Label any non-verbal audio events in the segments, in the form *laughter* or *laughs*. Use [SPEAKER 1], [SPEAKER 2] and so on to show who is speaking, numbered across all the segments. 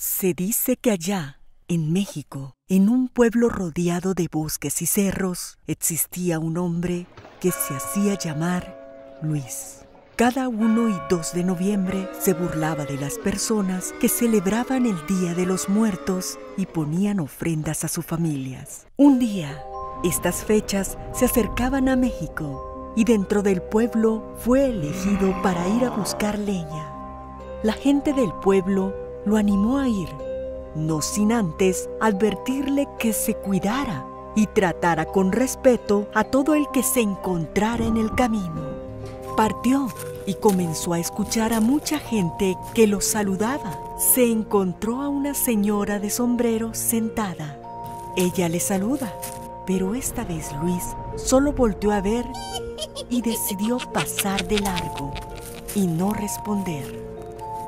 [SPEAKER 1] Se dice que allá, en México, en un pueblo rodeado de bosques y cerros, existía un hombre que se hacía llamar Luis. Cada 1 y 2 de noviembre se burlaba de las personas que celebraban el Día de los Muertos y ponían ofrendas a sus familias. Un día, estas fechas se acercaban a México y dentro del pueblo fue elegido para ir a buscar leña. La gente del pueblo lo animó a ir, no sin antes advertirle que se cuidara y tratara con respeto a todo el que se encontrara en el camino. Partió y comenzó a escuchar a mucha gente que lo saludaba. Se encontró a una señora de sombrero sentada. Ella le saluda pero esta vez Luis solo volteó a ver y decidió pasar de largo y no responder.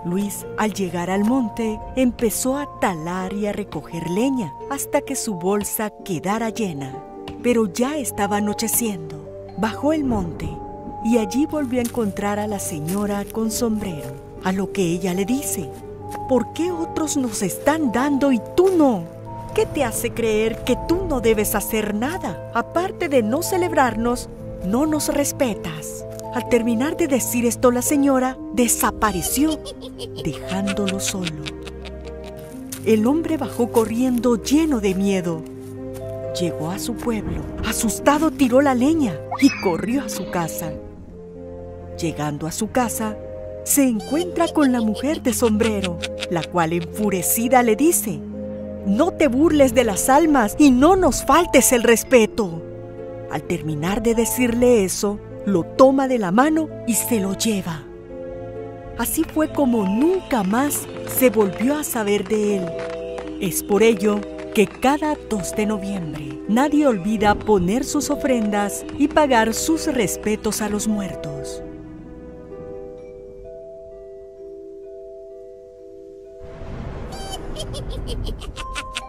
[SPEAKER 1] Luis, al llegar al monte, empezó a talar y a recoger leña hasta que su bolsa quedara llena. Pero ya estaba anocheciendo. Bajó el monte y allí volvió a encontrar a la señora con sombrero, a lo que ella le dice, ¿por qué otros nos están dando y tú no? ¿Qué te hace creer que tú no debes hacer nada? Aparte de no celebrarnos, no nos respetas. Al terminar de decir esto, la señora desapareció, dejándolo solo. El hombre bajó corriendo lleno de miedo. Llegó a su pueblo, asustado tiró la leña y corrió a su casa. Llegando a su casa, se encuentra con la mujer de sombrero, la cual enfurecida le dice, no te burles de las almas y no nos faltes el respeto. Al terminar de decirle eso, lo toma de la mano y se lo lleva. Así fue como nunca más se volvió a saber de él. Es por ello que cada 2 de noviembre nadie olvida poner sus ofrendas y pagar sus respetos a los muertos. *laughs*